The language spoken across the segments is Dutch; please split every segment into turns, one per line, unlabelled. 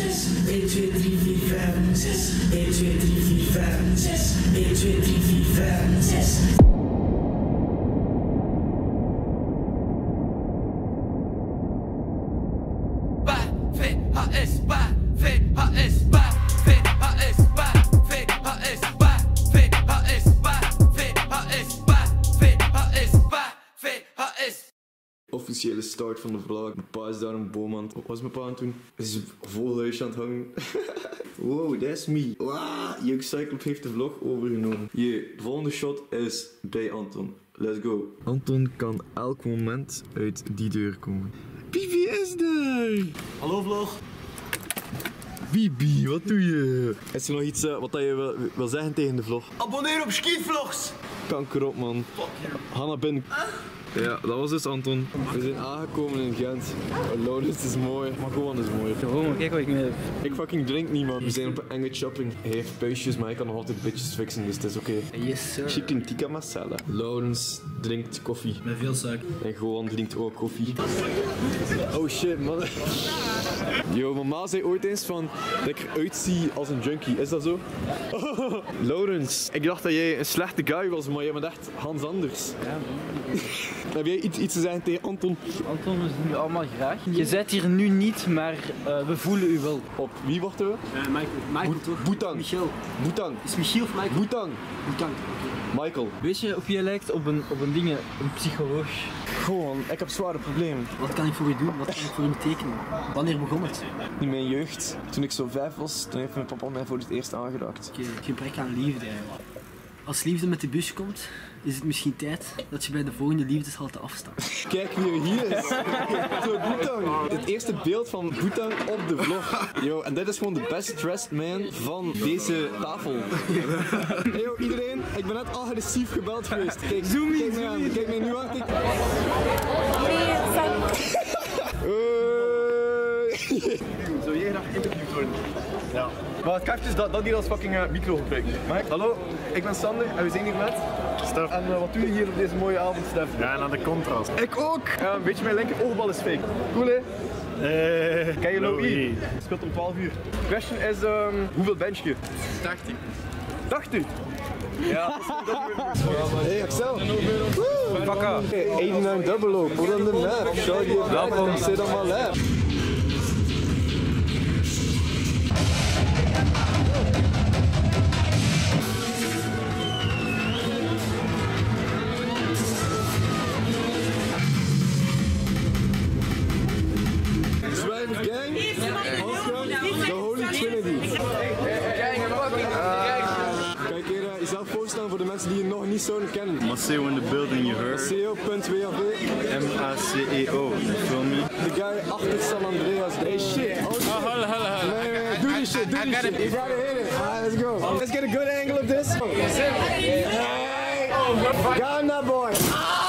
6, 1, 2,
Officiële start van de vlog. Mijn pa is daar een boom aan het... Wat was mijn pa aan het doen? Hij is vol huisje aan het hangen. wow, that's me. Wow, Juk Cyclop heeft de vlog overgenomen. Je, de volgende shot is bij Anton. Let's go. Anton kan elk moment uit die deur komen. Bibi is daar!
Hallo vlog.
Bibi, wat doe je? Is er nog iets eh, wat dat je wil, wil zeggen tegen de vlog?
Abonneer op Skivlogs.
Kanker op, man. Hanna bin. Ja, dat was dus Anton. We zijn aangekomen in Gent. Oh, Laurens is mooi, maar gewoon is mooi.
Gewoon, kijk wat ik heb.
Ik fucking drink niet, man. We zijn op een enge shopping. Hij heeft puistjes, maar ik kan nog altijd bitches fixen, dus het is oké.
Yes, sir.
Chicken tikka masala. Laurens drinkt koffie.
Met veel suiker.
En Gohan drinkt ook koffie. Oh shit, man. Yo, mama zei ooit eens van dat ik eruit zie als een junkie. Is dat zo? Laurens, ik dacht dat jij een slechte guy was, maar jij bent echt Hans Anders. Heb jij iets, iets te zeggen tegen Anton?
Anton, we zien u allemaal graag. Je zit hier nu niet, maar eh, we voelen u wel.
Op wie wachten we?
Michael, Michael toch?
Boetang.
Michel.
Boetang.
Is Michiel of Michael?
Boetang.
Boetang.
Michael.
Weet je op wie je lijkt? Op een, op een ding, een psycholoog.
Gewoon, ik heb zware problemen.
Wat kan ik voor u doen? Wat kan ik voor u betekenen? Wanneer begon het?
In mijn jeugd, toen ik zo vijf was, toen heeft mijn papa mij voor het eerst aangeraakt.
Ge- Gebrek aan liefde. Als liefde met de bus komt, is het misschien tijd dat je bij de volgende liefdeshalte afstapt.
Kijk wie er hier is. Zo, Boetang. Het eerste beeld van Boetang op de vlog. Yo, en dit is gewoon de best dressed man van deze tafel. Hey yo, iedereen, ik ben net agressief gebeld geweest. Kijk, zoom kijk kijk mij nu aan. Kijk. Zou jij graag interviewd worden? Ja. Maar het kaartje is dat, dat hier als fucking eh, micro gebruikt. Ik? Hallo, ik ben Sander en we zijn hier met... Stef. En eh, wat doe je hier op deze mooie avond, Stef?
Ja, naar de contrast.
Ik ook! Ja, een beetje mijn linker oogbal is fake. Cool hè?
Eh,
Ken je Louis?
Louis.
Speelt om 12 uur. Question is, ehm, hoeveel bench je?
80.
80? Ja, dat is Hey Axel. Pakka. Hey, 89 double op. Put on the map. Show you Welkom. Sit on my lap. Die je nog niet zouden kennen.
Maceo in the building, you heard.
CEO.wav,
M-A-C-E-O. You feel me?
de guy achter San Andreas. Hey shit. Oh,
Hallo, hallo, hallo.
Nee, nee, nee, doe die shit, doe die shit. You gotta hit it. Alright, let's go. Let's get a good angle of this. Hey. Got him, that boy. We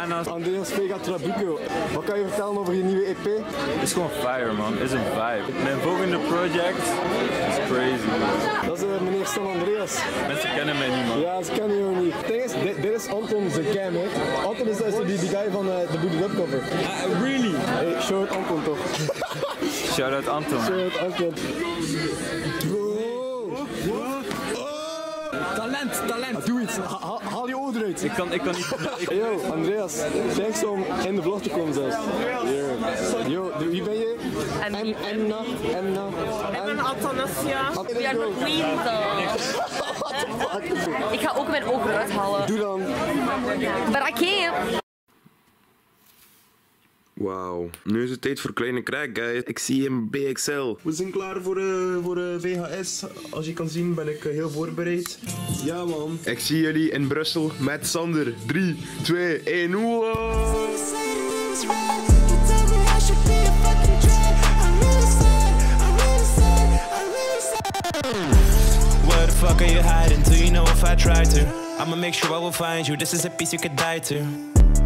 Andreas
Vega.
Santana.
Andreas Vega Trabuco. Wat kan je vertellen over je nieuwe EP?
Het is gewoon fire, man. Het is een vibe. Mijn volgende project is crazy.
Dat is eh, meneer San Andreas.
Mensen kennen mij niet, man.
Ja, ze kennen jou niet. Het ding is, dit, dit is Anton zijn cam, hè. Anton is, is die, die guy van eh, de Booted Up cover.
really?
Hey, show it Anton toch.
Shout out Anton.
Show it Anton. Bro.
Talent, talent.
Doe iets, Ha- ha- haal je ogen eruit.
Ik kan, ik kan niet... Ik,
yo, Andreas, thanks om in de vlog te komen zelfs. Yeah. Yo, wie ben je? En Emna, Emna.
Ik ben Atanasia.
At-
We are the queen though. Ik ga ook mijn ogen eruit halen.
Doe dan.
But I can't.
Wauw, nu is het tijd voor kleine crack, guys. Ik zie hem BXL. We zijn klaar voor, uh, voor uh, VHS. Als je kan zien, ben ik uh, heel voorbereid.
Ja, man.
Ik zie jullie in Brussel met Sander. 3, 2, 1, wow!
Where the fuck are you hiding? Do you know if I try to? I'ma make sure I will find you. This is a piece you could die to.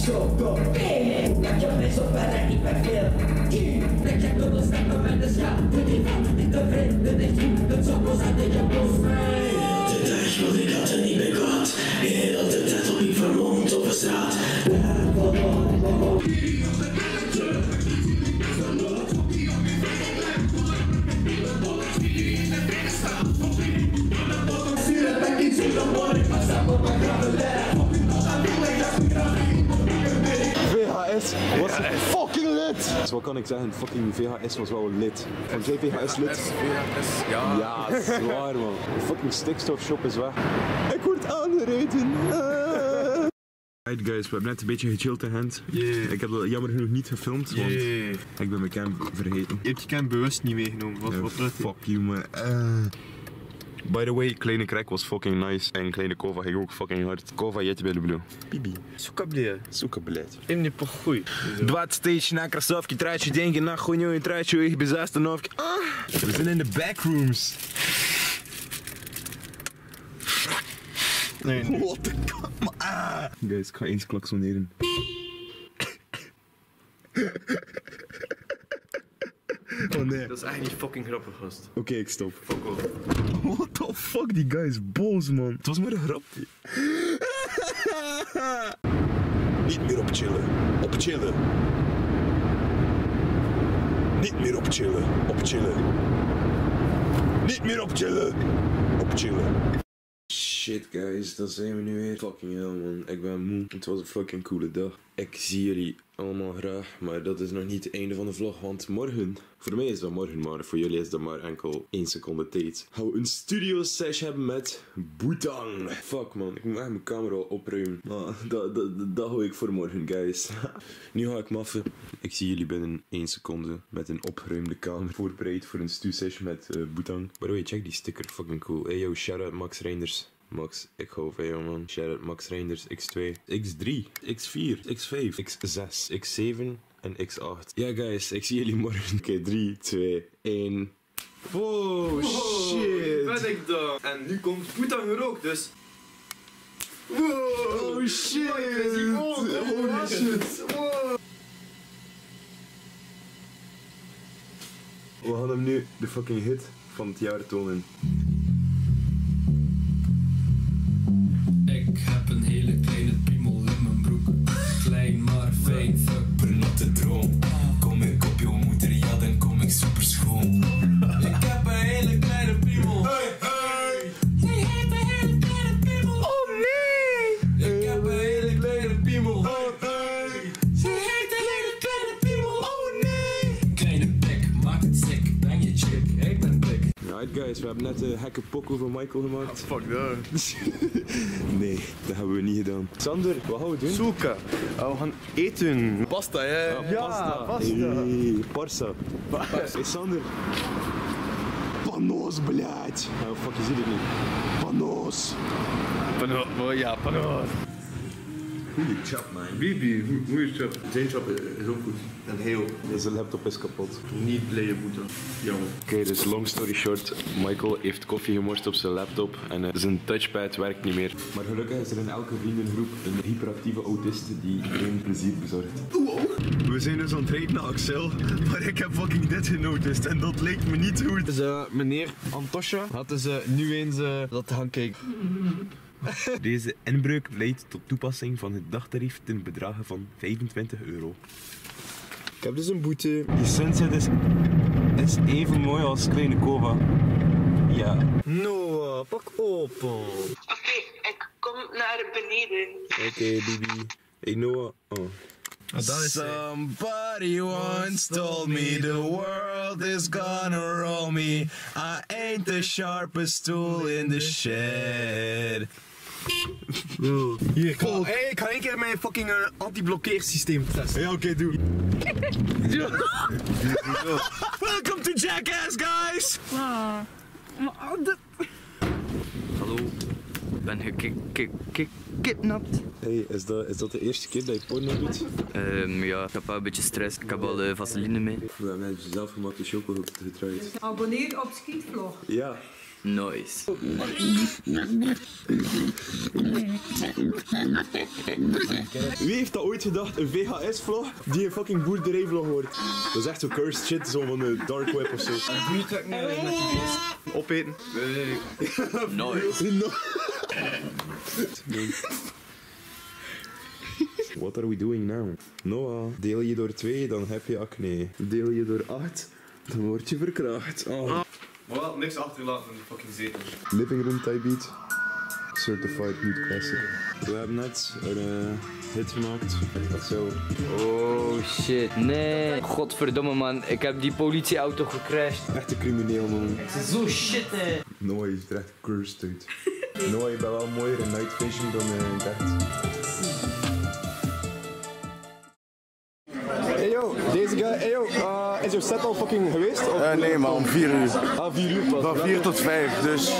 sciocco Bene, un cacchio preso per la di perché Chi legge tutto
sta come lo sa Tutti fanno kan ik zeggen? Fucking VHS was wel lit. Vond jij VHS lit?
VHS, ja.
Ja, zwaar man. De fucking stikstofshop is weg. Ik word aangereden. Ah.
Right guys, we hebben net een beetje gechilled in Gent. Ik heb dat jammer genoeg niet gefilmd, want ik ben mijn cam vergeten.
Je hebt je cam bewust niet meegenomen. Wat, wat?
Fuck you man. Eh. By the way, Kleine Crack was fucking nice en Kleine Kova ging ook fucking hard. Kova jetje bij de blue. Bibi.
Сука, бля.
Сука, блядь.
Им не похуй.
20 тысяч на кроссовки трачу, деньги на хуйню и трачу их без остановки. А! We zijn in de backrooms.
Nee, nee.
What the fuck? Ah. Guys, ik ga eens klaksoneren. Oh nee.
Dat is echt niet fucking grappig, gast.
Oké, ik stop.
Fuck off.
What the fuck, die guy is boos, man. Het was maar een grapje. Niet meer op chillen. Op chillen. Niet meer op chillen. Op chillen. Niet meer op chillen. Op chillen. Shit guys, daar zijn we nu weer. Fucking hell man, ik ben moe. Het was een fucking coole dag. Ik zie jullie allemaal graag, maar dat is nog niet het einde van de vlog, want morgen, voor mij is dat morgen, maar voor jullie is dat maar enkel 1 seconde tijd. We een studio sesh hebben met Boetang. Fuck man, ik moet echt mijn camera opruimen. Maar dat, dat, dat, dat hou ik voor morgen guys. nu ga ik maffen. Ik zie jullie binnen 1 seconde met een opgeruimde kamer voorbereid voor een stu sesh met uh, Boetang. By the way, check die sticker, fucking cool. Hey yo, shout out Max Reinders. Max, ik hou van jou man. Shout-out Max Reinders, X2, X3, X4, X5, X6, X7 en X8. Ja guys, ik zie jullie morgen. Oké, 3, 2, 1. Wow, shit.
ben ik dan? En nu komt Poetang er ook, dus...
Oh shit. Holy shit. We gaan hem nu de fucking hit van het jaar tonen. Right guys, we hebben net de gekke pokoe van Michael gemaakt.
Fuck that.
nee, dat hebben we niet gedaan. Sander, wat gaan we doen?
Zoeken. we gaan eten. Pasta, hè?
Ja, pasta. Hey, parsa. Hey Sander. Panos, блядь. Oh fuck, je ziet het niet. Panos.
Pano, oh, ja, pano.
Goeie chap, man.
Bibi, goeie chap. Zijn chap is ook goed. En heel.
Deze laptop is kapot.
Niet blije boete. Jammer.
Oké, dus long story short. Michael heeft koffie gemorst op zijn laptop en eh, zijn touchpad werkt niet meer. Maar gelukkig is er in elke vriendengroep een hyperactieve autist die iedereen plezier bezorgt. We zijn dus aan het rijden naar Axel, maar ik heb fucking dit genoticed en dat leek me niet goed.
Dus meneer Antosha hadden ze nu eens eh, dat gaan kijken.
Deze inbreuk leidt tot toepassing van het dagtarief ten bedrage van 25 euro. Ik heb dus een boete. Die sunset is, is even mooi als Kleine Kova. Ja.
Noah, pak open.
Oké, ik kom naar beneden.
Oké, Bibi. Hey Noah. Oh.
is
Somebody once told me the world is gonna roll me. I ain't the sharpest tool in the shed.
Hier, oh. hey, ik ga één keer mijn fucking uh, anti-blokkeersysteem testen.
Ja, oké, doe.
Welcome to Jackass, guys!
Ah.
Hallo.
ben gekidnapt.
Hey, is dat, is dat de eerste keer dat je porno doet?
Ehm, ja, ik heb wel een beetje stress. Ik heb al eh, vaseline mee.
We hebben net zelfgemaakte choco getraaid.
Abonneer op Skietvlog.
Ja.
Nice.
Wie heeft dat ooit gedacht? Een VHS-vlog die een fucking boerderijvlog wordt. Dat is echt zo cursed shit, zo van de dark web of zo. Opeten.
Nice.
What are we doing now? Noah, deel je door 2, dan heb je acne. Deel je door 8, dan word je verkracht. Oh.
Maar wel niks achterlaten in die fucking zetel.
Living Room Type Beat. Certified Mood Classic. We hebben net een eh, hit gemaakt. Dat zo.
Oh shit, nee. Godverdomme man, ik heb die politieauto gecrashed.
Echt een crimineel man.
Het is zo shit hè.
Noah is er echt cursed uit. Noah, je bent wel mooier in Night Vision dan eh, in yo, deze guy, hey yo, uh, is jouw set al fucking geweest? Of
Eh, nee, maar om 4 uur.
Ah, 4 uur pas.
Van 4 tot 5, dus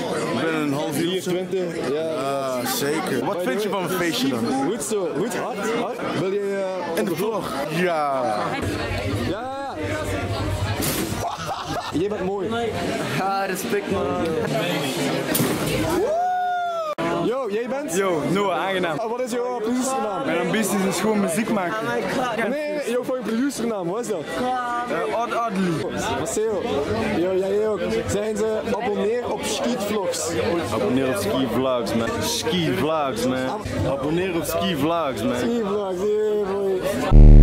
binnen een half uur. of zo.
24, ja.
Ah, zeker. Wat vind je van een feestje dan?
Goed zo, goed, hard, hard. Wil je uh,
In de vlog? Ja.
Ja, ja, ja. Jij bent mooi.
Ja, respect man.
Yo, jij bent?
Yo, Noah, aangenaam.
Ah, wat is jouw producernaam?
Mijn ambitie is gewoon muziek maken.
Nee, nee, jouw fucking producernaam, wat is dat?
Uh, Odd Oddly.
Marcel, yo, jij ook. Zijn ze abonneer op Skietvlogs?
Abonneer op Ski Vlogs, man. Ski Vlogs, man. Abonneer op Ski Vlogs, man.
Skietvlogs, yeah, boy.